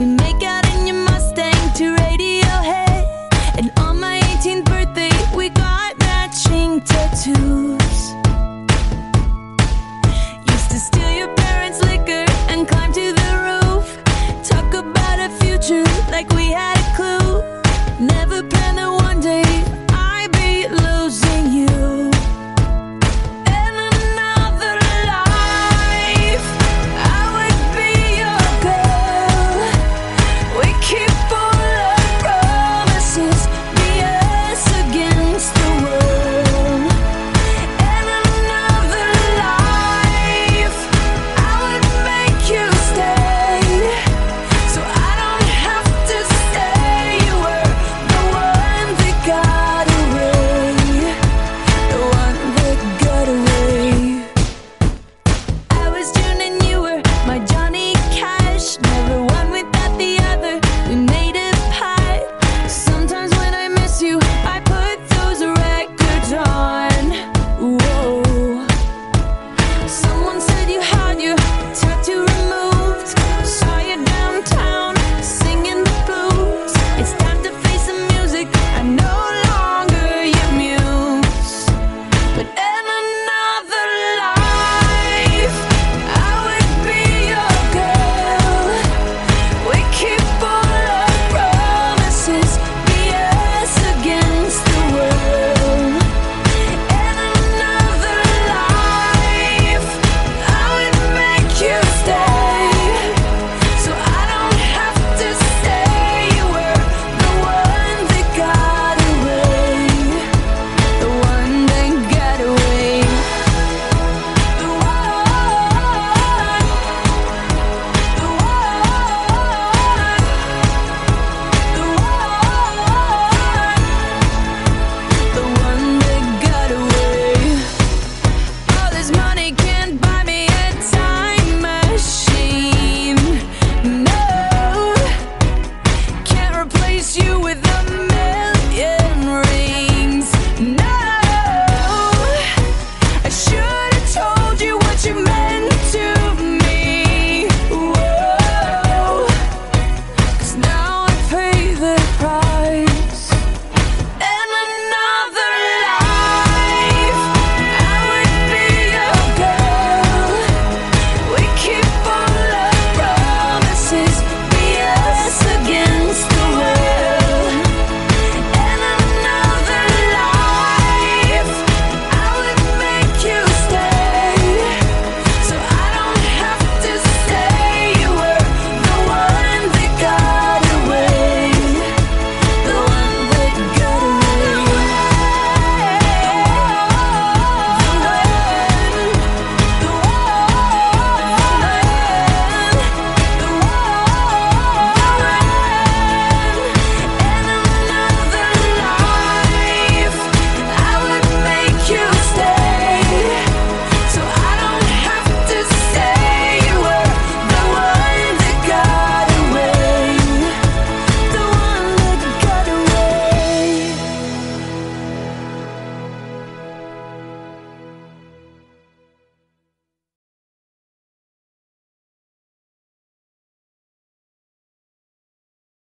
We make out in your Mustang to Radiohead. And on my 18th birthday, we got matching tattoos.